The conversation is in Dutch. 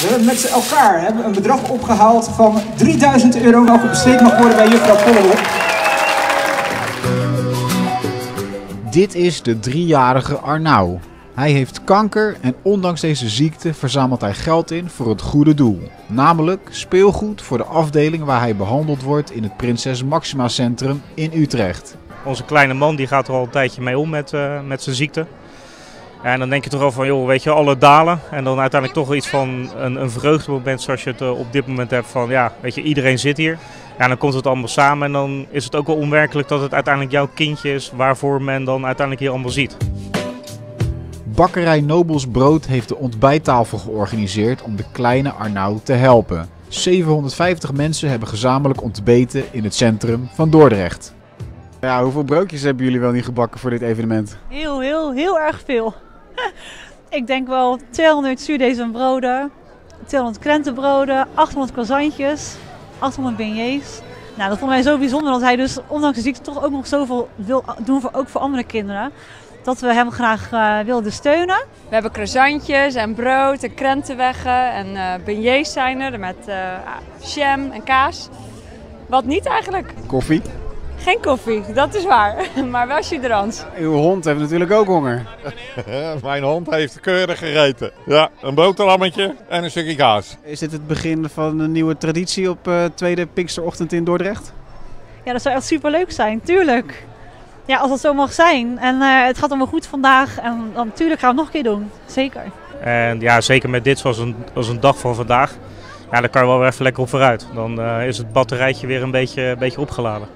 We hebben met elkaar hebben een bedrag opgehaald van 3000 euro, welke besteed mag worden bij juffrouw Pollenhoek. Dit is de driejarige Arnau. Hij heeft kanker en ondanks deze ziekte verzamelt hij geld in voor het goede doel. Namelijk speelgoed voor de afdeling waar hij behandeld wordt in het Prinses Maxima Centrum in Utrecht. Onze kleine man die gaat er al een tijdje mee om met, uh, met zijn ziekte. En dan denk je toch wel van, joh, weet je, alle dalen. En dan uiteindelijk toch wel iets van een, een vreugdemoment zoals je het uh, op dit moment hebt van, ja, weet je, iedereen zit hier. Ja, dan komt het allemaal samen en dan is het ook wel onwerkelijk dat het uiteindelijk jouw kindje is waarvoor men dan uiteindelijk hier allemaal ziet. Bakkerij Nobels Brood heeft de ontbijttafel georganiseerd om de kleine Arnau te helpen. 750 mensen hebben gezamenlijk ontbeten in het centrum van Dordrecht. Ja, hoeveel broodjes hebben jullie wel niet gebakken voor dit evenement? Heel, heel, heel erg veel. Ik denk wel 200 zuurdesembroden, 200 krentenbroden, 800 croissantjes, 800 beignets. Nou, dat vond mij zo bijzonder dat hij dus ondanks de ziekte toch ook nog zoveel wil doen voor, ook voor andere kinderen. Dat we hem graag uh, wilden steunen. We hebben croissantjes en brood en krentenweggen en uh, beignets zijn er met uh, jam en kaas. Wat niet eigenlijk. Koffie? Geen koffie, dat is waar. Maar wel chudrans. Uw hond heeft natuurlijk ook honger. Mijn hond heeft keurig gegeten. Ja, een boterhammetje en een stukje kaas. Is dit het begin van een nieuwe traditie op uh, tweede Pinksterochtend in Dordrecht? Ja, dat zou echt super leuk zijn, tuurlijk. Ja, als dat zo mag zijn. En uh, het gaat allemaal goed vandaag. En dan natuurlijk gaan we het nog een keer doen. Zeker. En ja, zeker met dit zoals een, als een dag van vandaag. Ja, daar kan je wel weer even lekker op vooruit. Dan uh, is het batterijtje weer een beetje, een beetje opgeladen.